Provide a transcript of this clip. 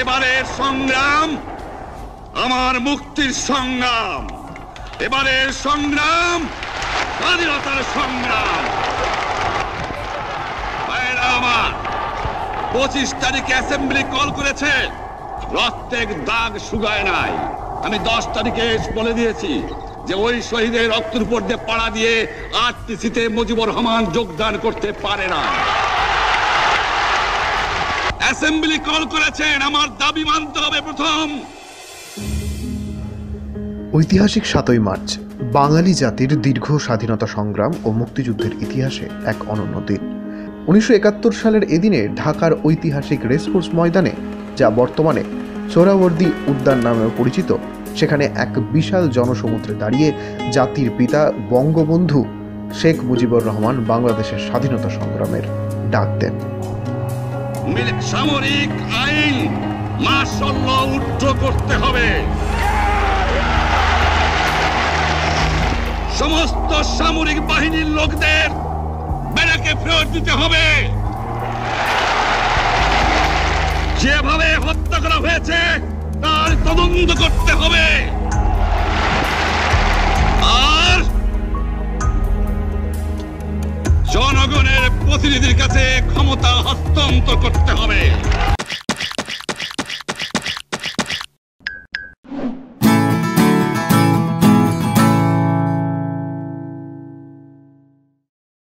এবারের সংগ্রাম, আমার মুক্তির সংগ্রাম। এবারের সংগ্রাম, স্বাধীনতার সংগ্রাম। আমার, পঁচিশ তারিখে অ্যাসেম্বলি কল করেছে, প্রত্যেক দাগ শুকায় নাই। আমি দশ তারিখে বলে দিয়েছি যে ওই শহীদের রক্তের উপর দিয়ে পাড়া দিয়ে আরটিসিতে মুজিবুর রহমান যোগদান করতে পারে না। অ্যাসেম্বলি কল করেছেন, আমার দাবি মানতে হবে প্রথম। ঐতিহাসিক সাতই মার্চ, বাঙালি জাতির দীর্ঘ স্বাধীনতা সংগ্রাম ও মুক্তিযুদ্ধের ইতিহাসে এক অনন্য দিন। উনিশশো একাত্তর সালের এদিনে ঢাকার ঐতিহাসিক রেসকোর্স ময়দানে, যা বর্তমানে সোহরাওয়ার্দী উদ্যান নামেও পরিচিত, সেখানে এক বিশাল জনসমুদ্রে দাঁড়িয়ে জাতির পিতা বঙ্গবন্ধু শেখ মুজিবুর রহমান বাংলাদেশের স্বাধীনতা সংগ্রামের ডাক দেন। সামরিক আইন মাসল্য উদ্ধ করতে হবে। সমস্ত সামরিক বাহিনীর লোকদের বেড়াকে ফেরত দিতে হবে। যেভাবে হত্যা করা হয়েছে, তার তদন্ত করতে হবে। জনগণের প্রতিনিধির কাছে ক্ষমতা হস্তান্তর করতে হবে।